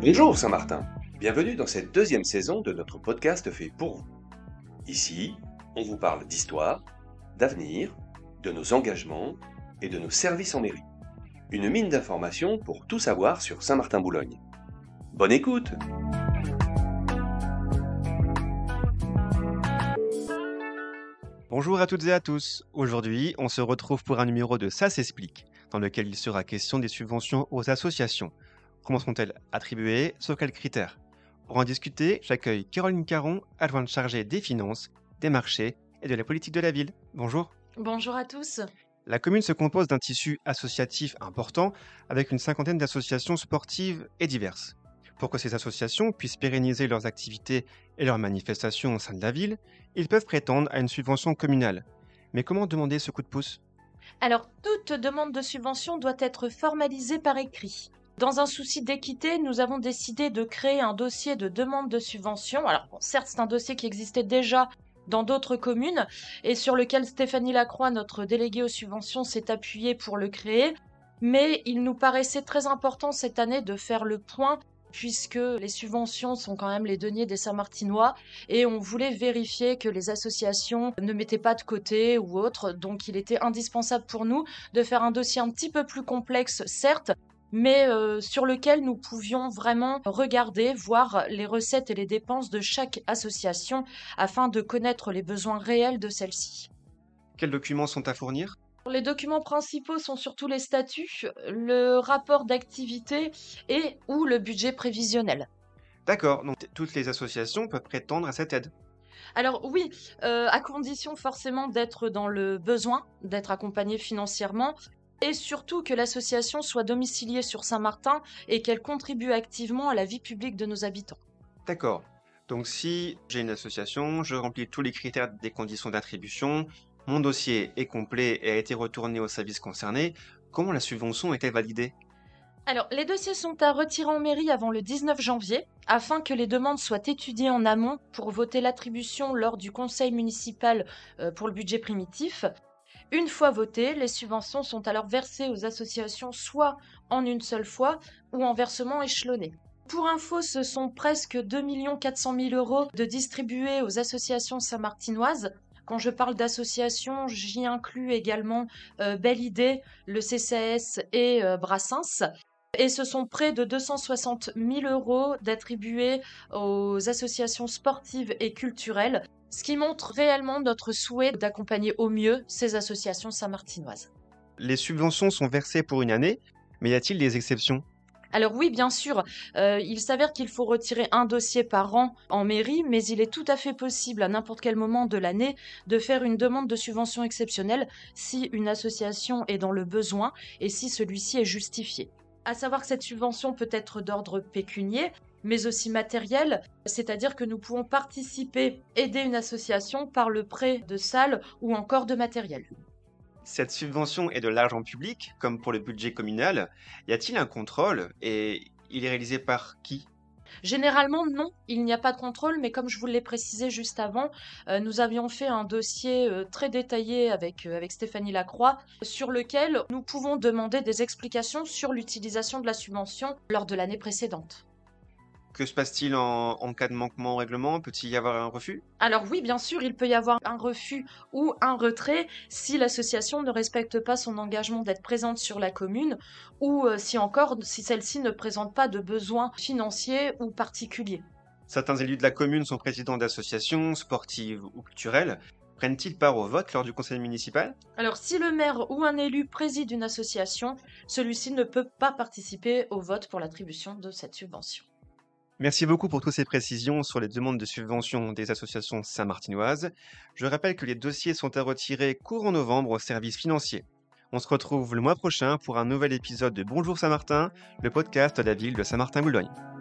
Bonjour Saint-Martin, bienvenue dans cette deuxième saison de notre podcast fait pour vous. Ici, on vous parle d'histoire, d'avenir, de nos engagements et de nos services en mairie. Une mine d'informations pour tout savoir sur Saint-Martin-Boulogne. Bonne écoute Bonjour à toutes et à tous. Aujourd'hui, on se retrouve pour un numéro de Ça s'explique, dans lequel il sera question des subventions aux associations. Comment sont-elles attribuées? Sur quels critères? Pour en discuter, j'accueille Caroline Caron, adjointe chargée des finances, des marchés et de la politique de la ville. Bonjour. Bonjour à tous. La commune se compose d'un tissu associatif important avec une cinquantaine d'associations sportives et diverses. Pour que ces associations puissent pérenniser leurs activités et leurs manifestations au sein de la ville, ils peuvent prétendre à une subvention communale. Mais comment demander ce coup de pouce? Alors, toute demande de subvention doit être formalisée par écrit. Dans un souci d'équité, nous avons décidé de créer un dossier de demande de subvention. Alors, certes, c'est un dossier qui existait déjà dans d'autres communes et sur lequel Stéphanie Lacroix, notre déléguée aux subventions, s'est appuyée pour le créer. Mais il nous paraissait très important cette année de faire le point puisque les subventions sont quand même les deniers des Saint-Martinois et on voulait vérifier que les associations ne mettaient pas de côté ou autre. Donc il était indispensable pour nous de faire un dossier un petit peu plus complexe, certes, mais euh, sur lequel nous pouvions vraiment regarder, voir les recettes et les dépenses de chaque association afin de connaître les besoins réels de celle-ci. Quels documents sont à fournir? Les documents principaux sont surtout les statuts, le rapport d'activité et ou le budget prévisionnel. D'accord, donc toutes les associations peuvent prétendre à cette aide. Alors oui, euh, à condition forcément d'être dans le besoin, d'être accompagné financièrement, et surtout que l'association soit domiciliée sur Saint-Martin et qu'elle contribue activement à la vie publique de nos habitants. D'accord. Donc si j'ai une association, je remplis tous les critères des conditions d'attribution, mon dossier est complet et a été retourné au service concerné, comment la subvention est-elle validée? Alors, les dossiers sont à retirer en mairie avant le 19 janvier, afin que les demandes soient étudiées en amont pour voter l'attribution lors du conseil municipal euh, pour le budget primitif. Une fois votées, les subventions sont alors versées aux associations soit en une seule fois ou en versement échelonné. Pour info, ce sont presque 2 400 000 euros de distribués aux associations saint-martinoises, quand je parle d'association, j'y inclus également euh, Belle Idée, le CCS et euh, Brassens. Et ce sont près de 260 000 euros d'attribués aux associations sportives et culturelles, ce qui montre réellement notre souhait d'accompagner au mieux ces associations saint-martinoises. Les subventions sont versées pour une année, mais y a-t-il des exceptions? Alors oui, bien sûr, euh, il s'avère qu'il faut retirer un dossier par an en mairie, mais il est tout à fait possible à n'importe quel moment de l'année de faire une demande de subvention exceptionnelle si une association est dans le besoin et si celui-ci est justifié. À savoir que cette subvention peut être d'ordre pécunier, mais aussi matériel, c'est-à-dire que nous pouvons participer, aider une association par le prêt de salles ou encore de matériel. Cette subvention est de l'argent public, comme pour le budget communal. Y a-t-il un contrôle et il est réalisé par qui? Généralement, non, il n'y a pas de contrôle, mais comme je vous l'ai précisé juste avant, euh, nous avions fait un dossier euh, très détaillé euh, avec Stéphanie Lacroix, sur lequel nous pouvons demander des explications sur l'utilisation de la subvention lors de l'année précédente. Que se passe-t-il en, cas de manquement au règlement? Peut-il y avoir un refus? Alors oui, bien sûr, il peut y avoir un refus ou un retrait si l'association ne respecte pas son engagement d'être présente sur la commune ou euh, si encore si celle-ci ne présente pas de besoins financiers ou particuliers. Certains élus de la commune sont présidents d'associations sportives ou culturelles. Prennent-ils part au vote lors du conseil municipal? Alors si le maire ou un élu préside une association, celui-ci ne peut pas participer au vote pour l'attribution de cette subvention. Merci beaucoup pour toutes ces précisions sur les demandes de subvention des associations saint-martinoises. Je rappelle que les dossiers sont à retirer courant novembre au service financier. On se retrouve le mois prochain pour un nouvel épisode de Bonjour Saint-Martin, le podcast de la ville de Saint-Martin-Boulogne.